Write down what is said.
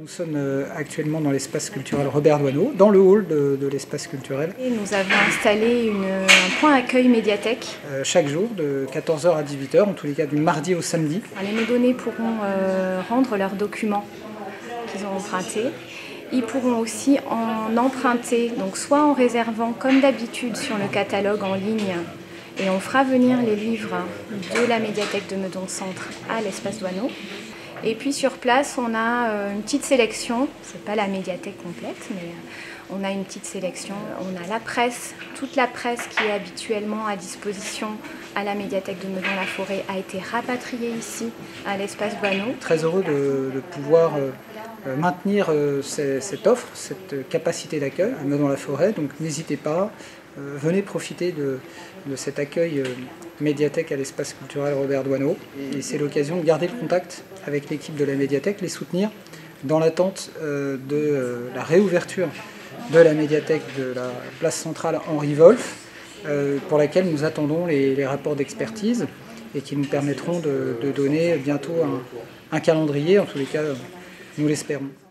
Nous sommes euh, actuellement dans l'espace culturel Robert Doisneau, dans le hall de, l'espace culturel. Et nous avons installé un point accueil médiathèque. Euh, chaque jour, de 14h à 18h, en tous les cas du mardi au samedi. Les médonnés pourront euh, rendre leurs documents qu'ils ont empruntés. Ils pourront aussi en emprunter, donc soit en réservant comme d'habitude sur le catalogue en ligne et on fera venir les livres de la médiathèque de Meudon Centre à l'espace Douaneau. Et puis sur place, on a euh, une petite sélection, c'est pas la médiathèque complète, mais euh, on a une petite sélection. On a la presse, toute la presse qui est habituellement à disposition à la médiathèque de Meudon-la-Forêt a été rapatriée ici, à l'espace Boineau. Très heureux de, pouvoir euh, maintenir cette offre, cette capacité d'accueil à Meudon-la-Forêt, donc n'hésitez pas, venez profiter de, cet accueil médiathèque à l'espace culturel Robert Douaneau. Et c'est l'occasion de garder le contact avec l'équipe de la médiathèque, les soutenir dans l'attente euh, de euh, la réouverture de la médiathèque de la place centrale Henri Wolf, euh, pour laquelle nous attendons les, rapports d'expertise et qui nous permettront de, donner bientôt un calendrier, en tous les cas, nous l'espérons.